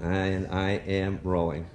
And I am rolling.